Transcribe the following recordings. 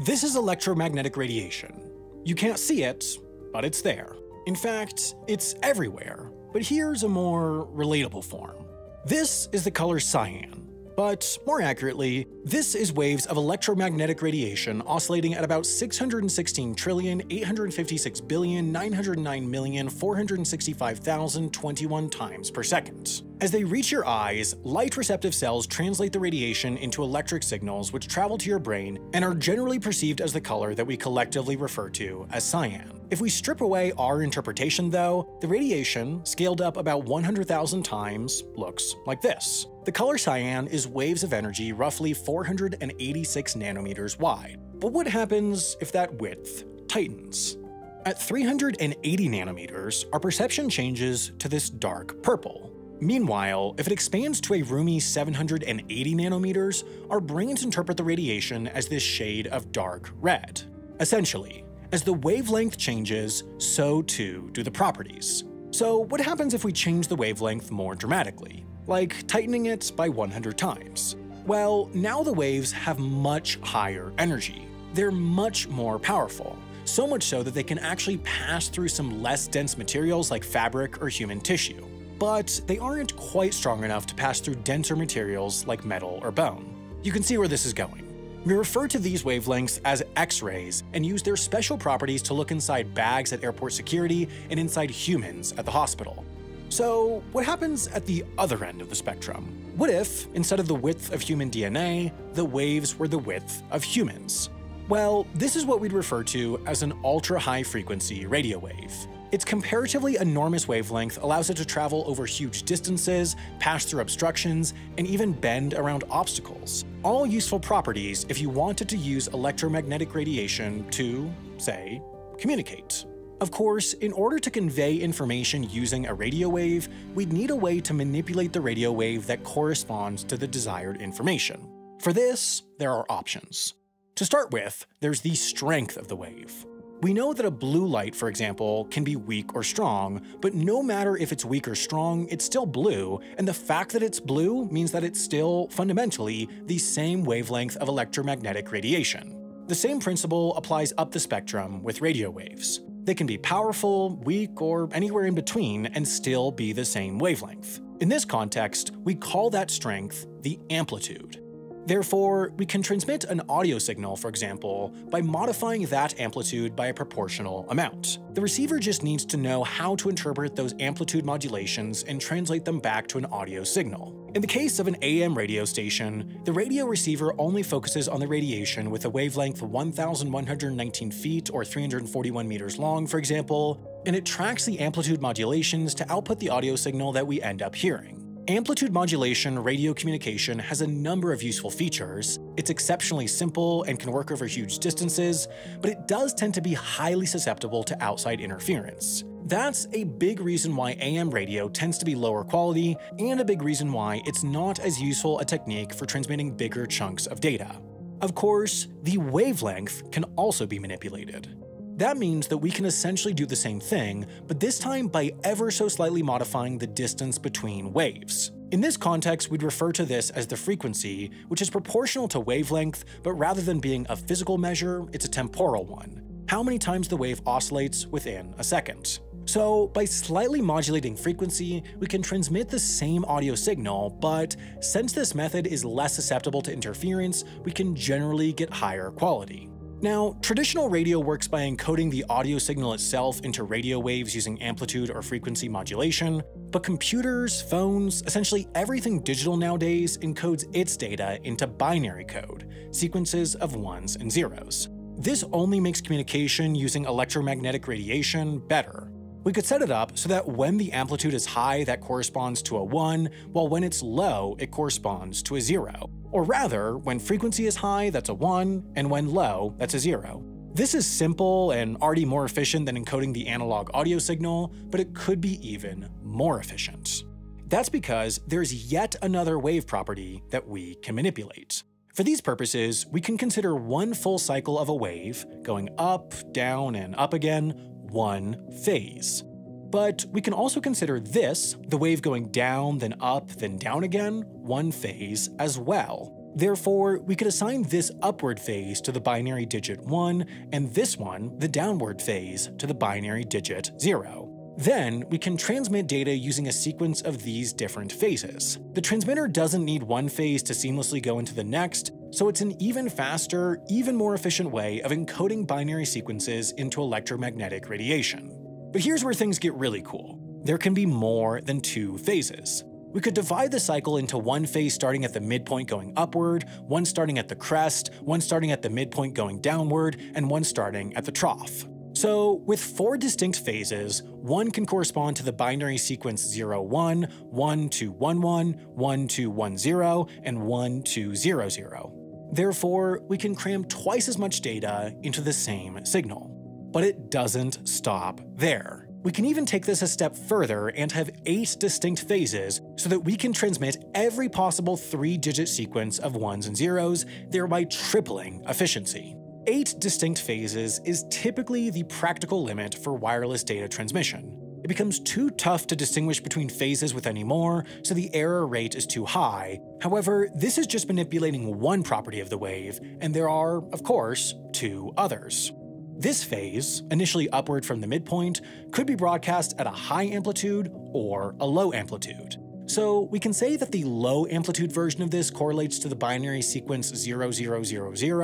This is electromagnetic radiation. You can't see it, but it's there. In fact, it's everywhere. But here's a more relatable form. This is the color cyan, but more accurately, this is waves of electromagnetic radiation oscillating at about 616 trillion 856 billion 909 million 465,021 times per second. As they reach your eyes, light receptive cells translate the radiation into electric signals which travel to your brain and are generally perceived as the color that we collectively refer to as cyan. If we strip away our interpretation, though, the radiation, scaled up about 100,000 times, looks like this. The color cyan is waves of energy roughly 486 nanometers wide. But what happens if that width tightens? At 380 nanometers, our perception changes to this dark purple. Meanwhile, if it expands to a roomy 780 nanometers, our brains interpret the radiation as this shade of dark red. Essentially, as the wavelength changes, so too do the properties. So what happens if we change the wavelength more dramatically, like tightening it by 100 times? Well, now the waves have much higher energy. They're much more powerful, so much so that they can actually pass through some less dense materials like fabric or human tissue. But they aren't quite strong enough to pass through denser materials like metal or bone. You can see where this is going. We refer to these wavelengths as X-rays and use their special properties to look inside bags at airport security and inside humans at the hospital. So, what happens at the other end of the spectrum? What if, instead of the width of human DNA, the waves were the width of humans? Well, this is what we'd refer to as an ultra-high frequency radio wave. Its comparatively enormous wavelength allows it to travel over huge distances, pass through obstructions, and even bend around obstacles. All useful properties if you wanted to use electromagnetic radiation to, say, communicate. Of course, in order to convey information using a radio wave, we'd need a way to manipulate the radio wave that corresponds to the desired information. For this, there are options. To start with, there's the strength of the wave. We know that a blue light, for example, can be weak or strong, but no matter if it's weak or strong, it's still blue, and the fact that it's blue means that it's still, fundamentally, the same wavelength of electromagnetic radiation. The same principle applies up the spectrum with radio waves. They can be powerful, weak, or anywhere in between and still be the same wavelength. In this context, we call that strength the amplitude. Therefore, we can transmit an audio signal, for example, by modifying that amplitude by a proportional amount. The receiver just needs to know how to interpret those amplitude modulations and translate them back to an audio signal. In the case of an AM radio station, the radio receiver only focuses on the radiation with a wavelength 1,119 feet or 341 meters long, for example, and it tracks the amplitude modulations to output the audio signal that we end up hearing. Amplitude modulation radio communication has a number of useful features. It's exceptionally simple and can work over huge distances, but it does tend to be highly susceptible to outside interference. That's a big reason why AM radio tends to be lower quality, and a big reason why it's not as useful a technique for transmitting bigger chunks of data. Of course, the wavelength can also be manipulated. That means that we can essentially do the same thing, but this time by ever so slightly modifying the distance between waves. In this context, we'd refer to this as the frequency, which is proportional to wavelength, but rather than being a physical measure, it's a temporal one. How many times the wave oscillates within a second. So, by slightly modulating frequency, we can transmit the same audio signal, but since this method is less susceptible to interference, we can generally get higher quality. Now, traditional radio works by encoding the audio signal itself into radio waves using amplitude or frequency modulation, but computers, phones, essentially everything digital nowadays encodes its data into binary code, sequences of ones and zeros. This only makes communication using electromagnetic radiation better. We could set it up so that when the amplitude is high, that corresponds to a 1, while when it's low, it corresponds to a 0. Or rather, when frequency is high, that's a 1, and when low, that's a 0. This is simple and already more efficient than encoding the analog audio signal, but it could be even more efficient. That's because there's yet another wave property that we can manipulate. For these purposes, we can consider one full cycle of a wave, going up, down, and up again, one phase. But we can also consider this, the wave going down, then up, then down again, one phase as well. Therefore, we could assign this upward phase to the binary digit 1, and this one, the downward phase, to the binary digit 0. Then, we can transmit data using a sequence of these different phases. The transmitter doesn't need one phase to seamlessly go into the next, so it's an even faster, even more efficient way of encoding binary sequences into electromagnetic radiation. But here's where things get really cool. There can be more than two phases. We could divide the cycle into one phase starting at the midpoint going upward, one starting at the crest, one starting at the midpoint going downward, and one starting at the trough. So, with four distinct phases, one can correspond to the binary sequence 0, 1, 1, 2, 1, 1, 1, 2, 1, 0, and 1, 2, 0, 0. Therefore, we can cram twice as much data into the same signal. But it doesn't stop there. We can even take this a step further and have eight distinct phases so that we can transmit every possible three digit sequence of ones and zeros, thereby tripling efficiency. Eight distinct phases is typically the practical limit for wireless data transmission. It becomes too tough to distinguish between phases with any more, so the error rate is too high. However, this is just manipulating one property of the wave, and there are, of course, two others. This phase, initially upward from the midpoint, could be broadcast at a high amplitude or a low amplitude. So we can say that the low amplitude version of this correlates to the binary sequence 0000,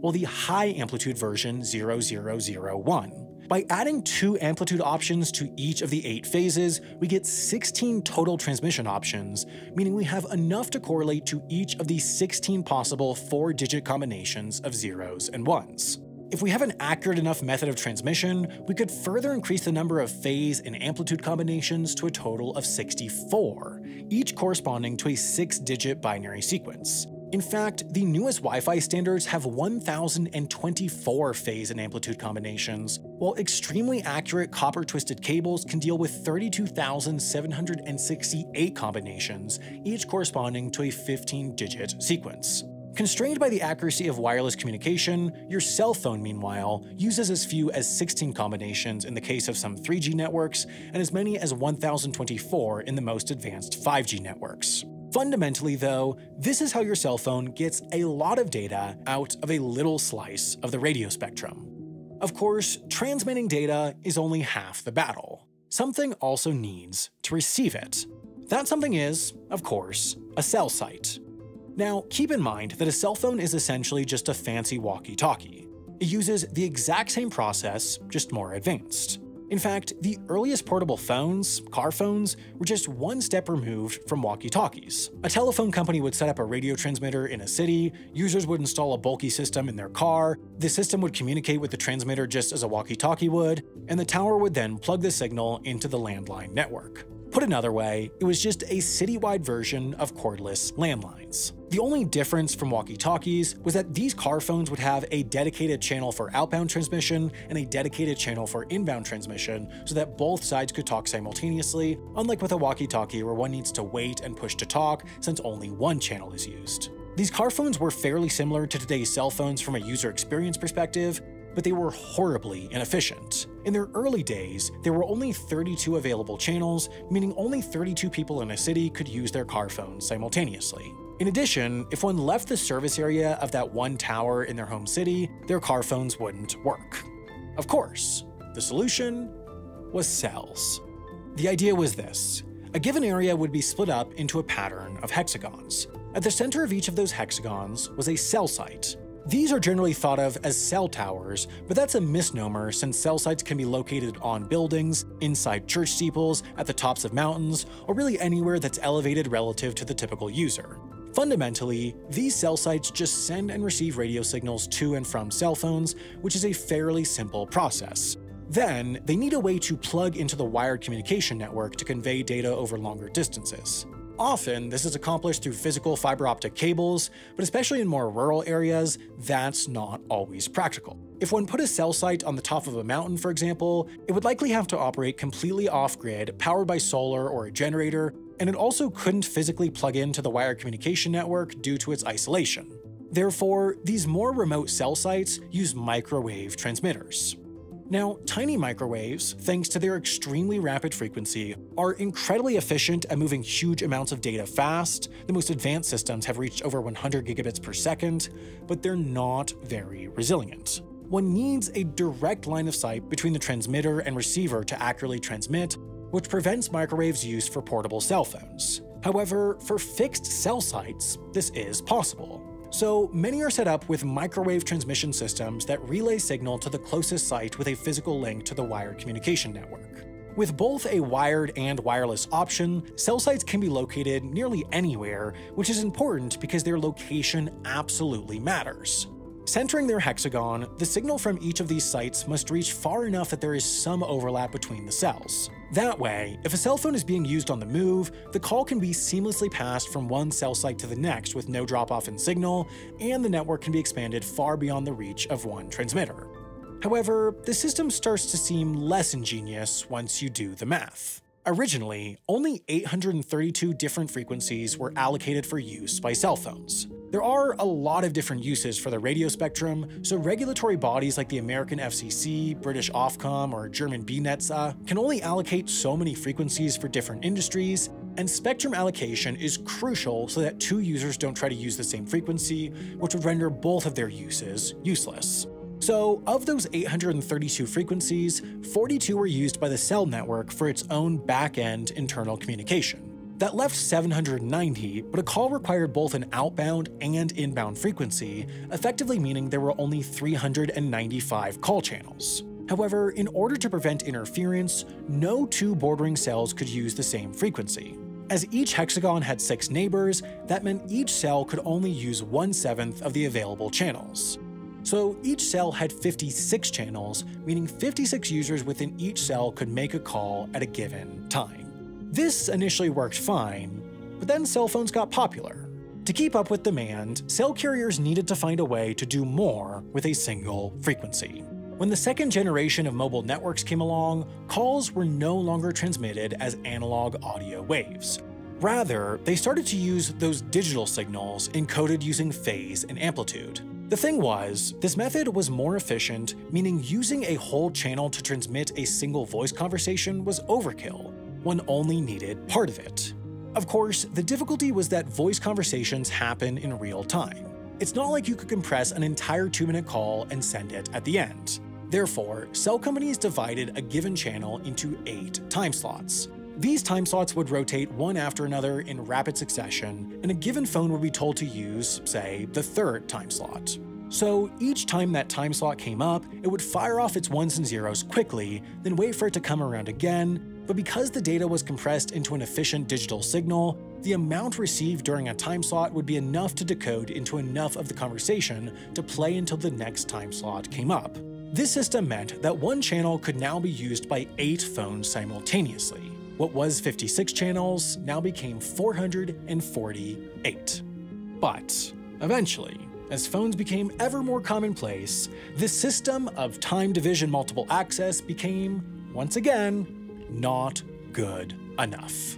while the high amplitude version 0001. By adding two amplitude options to each of the eight phases, we get 16 total transmission options, meaning we have enough to correlate to each of the 16 possible four digit combinations of zeros and ones. If we have an accurate enough method of transmission, we could further increase the number of phase and amplitude combinations to a total of 64, each corresponding to a 6-digit binary sequence. In fact, the newest Wi-Fi standards have 1,024 phase and amplitude combinations, while extremely accurate copper-twisted cables can deal with 32,768 combinations, each corresponding to a 15-digit sequence. Constrained by the accuracy of wireless communication, your cell phone, meanwhile, uses as few as 16 combinations in the case of some 3G networks and as many as 1024 in the most advanced 5G networks. Fundamentally, though, this is how your cell phone gets a lot of data out of a little slice of the radio spectrum. Of course, transmitting data is only half the battle. Something also needs to receive it. That something is, of course, a cell site. Now, keep in mind that a cell phone is essentially just a fancy walkie-talkie. It uses the exact same process, just more advanced. In fact, the earliest portable phones, car phones, were just one step removed from walkie-talkies. A telephone company would set up a radio transmitter in a city, users would install a bulky system in their car, the system would communicate with the transmitter just as a walkie-talkie would, and the tower would then plug the signal into the landline network. Put another way, it was just a citywide version of cordless landlines. The only difference from walkie-talkies was that these car phones would have a dedicated channel for outbound transmission and a dedicated channel for inbound transmission so that both sides could talk simultaneously, unlike with a walkie-talkie where one needs to wait and push to talk since only one channel is used. These car phones were fairly similar to today's cell phones from a user experience perspective, but they were horribly inefficient. In their early days, there were only 32 available channels, meaning only 32 people in a city could use their car phones simultaneously. In addition, if one left the service area of that one tower in their home city, their car phones wouldn't work. Of course, the solution was cells. The idea was this. A given area would be split up into a pattern of hexagons. At the center of each of those hexagons was a cell site, these are generally thought of as cell towers, but that's a misnomer since cell sites can be located on buildings, inside church steeples, at the tops of mountains, or really anywhere that's elevated relative to the typical user. Fundamentally, these cell sites just send and receive radio signals to and from cell phones, which is a fairly simple process. Then, they need a way to plug into the wired communication network to convey data over longer distances. Often, this is accomplished through physical fiber optic cables, but especially in more rural areas, that's not always practical. If one put a cell site on the top of a mountain, for example, it would likely have to operate completely off-grid, powered by solar or a generator, and it also couldn't physically plug into the wired communication network due to its isolation. Therefore, these more remote cell sites use microwave transmitters. Now, tiny microwaves, thanks to their extremely rapid frequency, are incredibly efficient at moving huge amounts of data fast. The most advanced systems have reached over 100 gigabits per second, but they're not very resilient. One needs a direct line of sight between the transmitter and receiver to accurately transmit, which prevents microwaves use for portable cell phones. However, for fixed cell sites, this is possible. So many are set up with microwave transmission systems that relay signal to the closest site with a physical link to the wired communication network. With both a wired and wireless option, cell sites can be located nearly anywhere, which is important because their location absolutely matters. Centering their hexagon, the signal from each of these sites must reach far enough that there is some overlap between the cells. That way, if a cell phone is being used on the move, the call can be seamlessly passed from one cell site to the next with no drop off in signal, and the network can be expanded far beyond the reach of one transmitter. However, the system starts to seem less ingenious once you do the math. Originally, only 832 different frequencies were allocated for use by cell phones. There are a lot of different uses for the radio spectrum, so regulatory bodies like the American FCC, British Ofcom, or German BNetzA uh, can only allocate so many frequencies for different industries, and spectrum allocation is crucial so that two users don't try to use the same frequency, which would render both of their uses useless. So, of those 832 frequencies, 42 were used by the cell network for its own back end internal communication. That left 790, but a call required both an outbound and inbound frequency, effectively meaning there were only 395 call channels. However, in order to prevent interference, no two bordering cells could use the same frequency. As each hexagon had six neighbors, that meant each cell could only use one seventh of the available channels. So each cell had 56 channels, meaning 56 users within each cell could make a call at a given time. This initially worked fine, but then cell phones got popular. To keep up with demand, cell carriers needed to find a way to do more with a single frequency. When the second generation of mobile networks came along, calls were no longer transmitted as analog audio waves. Rather, they started to use those digital signals encoded using phase and amplitude. The thing was, this method was more efficient, meaning using a whole channel to transmit a single voice conversation was overkill, one only needed part of it. Of course, the difficulty was that voice conversations happen in real time. It's not like you could compress an entire two minute call and send it at the end. Therefore, cell companies divided a given channel into eight time slots. These time slots would rotate one after another in rapid succession, and a given phone would be told to use, say, the third time slot. So each time that time slot came up, it would fire off its ones and zeros quickly, then wait for it to come around again, but because the data was compressed into an efficient digital signal, the amount received during a time slot would be enough to decode into enough of the conversation to play until the next time slot came up. This system meant that one channel could now be used by 8 phones simultaneously. What was 56 channels now became 448. But eventually, as phones became ever more commonplace, this system of time division multiple access became, once again, not good enough.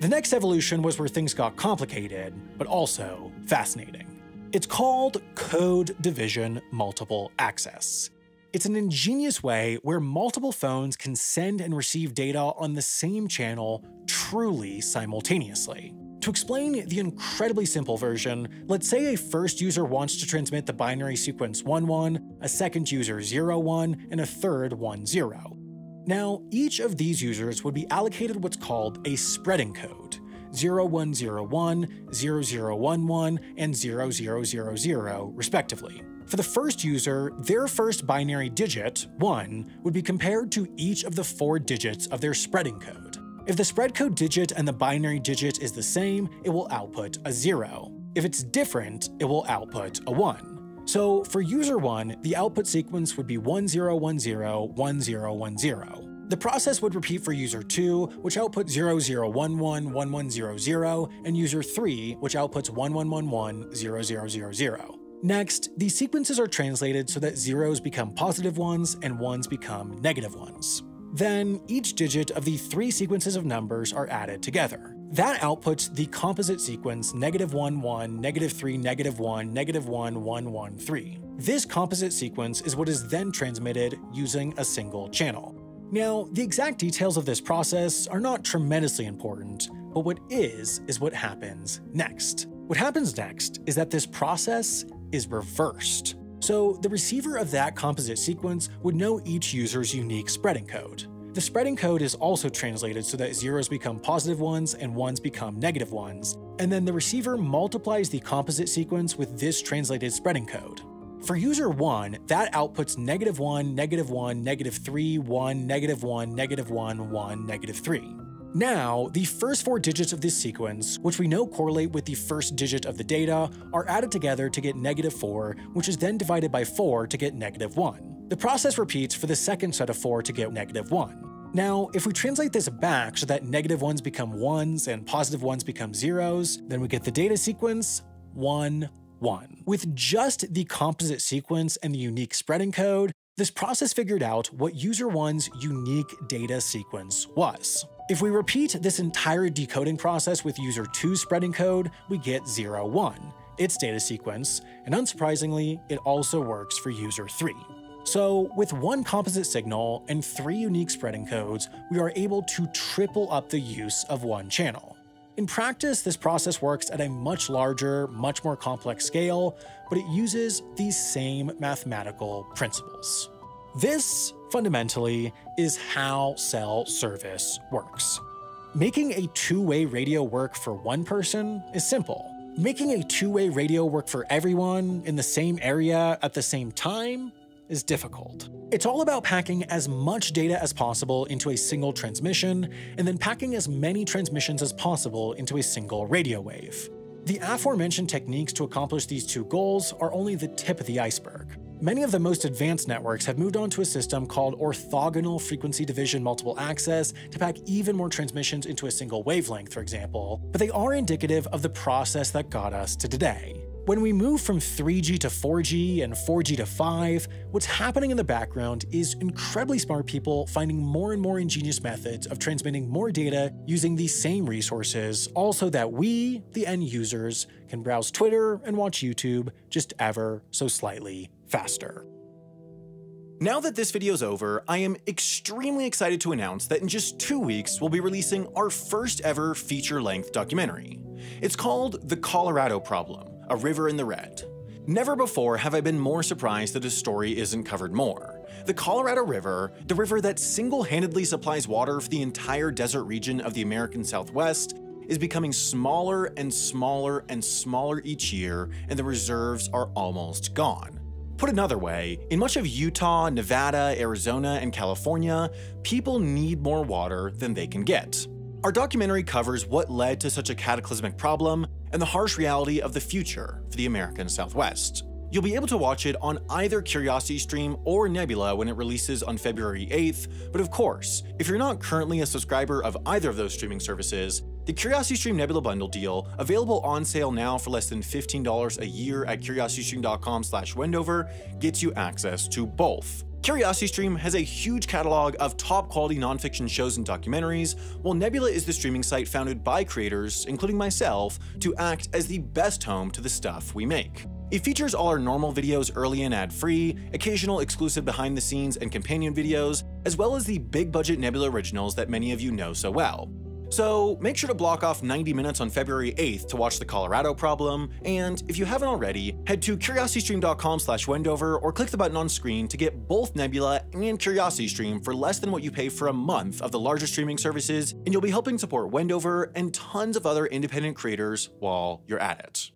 The next evolution was where things got complicated, but also fascinating. It's called Code Division Multiple Access. It's an ingenious way where multiple phones can send and receive data on the same channel truly simultaneously. To explain the incredibly simple version, let's say a first user wants to transmit the binary sequence 1-1, a second user 0-1, and a third 1-0. Now, each of these users would be allocated what's called a spreading code 0101, 0011, and 0000, respectively. For the first user, their first binary digit, 1, would be compared to each of the four digits of their spreading code. If the spread code digit and the binary digit is the same, it will output a 0. If it's different, it will output a 1. So for user 1, the output sequence would be 10101010. The process would repeat for user 2, which outputs 00111100, and user 3, which outputs 11110000. Next, these sequences are translated so that zeros become positive ones and ones become negative ones. Then, each digit of the three sequences of numbers are added together. That outputs the composite sequence negative 1, 1, negative 3, negative 1, negative 1, 1, 1, 3. This composite sequence is what is then transmitted using a single channel. Now, the exact details of this process are not tremendously important, but what is, is what happens next. What happens next is that this process is reversed. So the receiver of that composite sequence would know each user's unique spreading code. The spreading code is also translated so that zeros become positive ones and ones become negative ones, and then the receiver multiplies the composite sequence with this translated spreading code. For user 1, that outputs negative 1, negative 1, negative 3, 1, negative 1, negative 1, 1, negative 3. Now, the first four digits of this sequence, which we know correlate with the first digit of the data, are added together to get negative 4, which is then divided by 4 to get negative 1. The process repeats for the second set of 4 to get negative 1. Now, if we translate this back so that negative ones become ones and positive ones become zeros, then we get the data sequence 1, 1. With just the composite sequence and the unique spreading code, this process figured out what user 1's unique data sequence was. If we repeat this entire decoding process with user 2's spreading code, we get 1, its data sequence, and unsurprisingly, it also works for user 3. So with one composite signal and three unique spreading codes, we are able to triple up the use of one channel. In practice, this process works at a much larger, much more complex scale, but it uses these same mathematical principles. This, fundamentally, is how cell service works. Making a two-way radio work for one person is simple. Making a two-way radio work for everyone in the same area at the same time is difficult. It's all about packing as much data as possible into a single transmission, and then packing as many transmissions as possible into a single radio wave. The aforementioned techniques to accomplish these two goals are only the tip of the iceberg. Many of the most advanced networks have moved on to a system called orthogonal frequency division multiple access to pack even more transmissions into a single wavelength, for example, but they are indicative of the process that got us to today. When we move from 3G to 4G and 4G to 5, what's happening in the background is incredibly smart people finding more and more ingenious methods of transmitting more data using these same resources, also that we, the end users, can browse Twitter and watch YouTube just ever so slightly faster. Now that this video's over, I am extremely excited to announce that in just two weeks, we'll be releasing our first ever feature-length documentary. It's called The Colorado Problem, a River in the Red. Never before have I been more surprised that a story isn't covered more. The Colorado River, the river that single-handedly supplies water for the entire desert region of the American Southwest, is becoming smaller and smaller and smaller each year, and the reserves are almost gone. Put another way, in much of Utah, Nevada, Arizona, and California, people need more water than they can get. Our documentary covers what led to such a cataclysmic problem and the harsh reality of the future for the American Southwest. You'll be able to watch it on either CuriosityStream or Nebula when it releases on February 8th, but of course, if you're not currently a subscriber of either of those streaming services, the CuriosityStream Nebula Bundle deal, available on sale now for less than $15 a year at curiositystream.com slash wendover, gets you access to both. CuriosityStream has a huge catalog of top quality nonfiction shows and documentaries, while Nebula is the streaming site founded by creators, including myself, to act as the best home to the stuff we make. It features all our normal videos early and ad-free, occasional exclusive behind-the-scenes and companion videos, as well as the big-budget Nebula originals that many of you know so well. So make sure to block off 90 minutes on February 8th to watch the Colorado problem, and if you haven't already, head to curiositystream.com slash wendover or click the button on screen to get both Nebula and CuriosityStream for less than what you pay for a month of the largest streaming services, and you'll be helping support Wendover and tons of other independent creators while you're at it.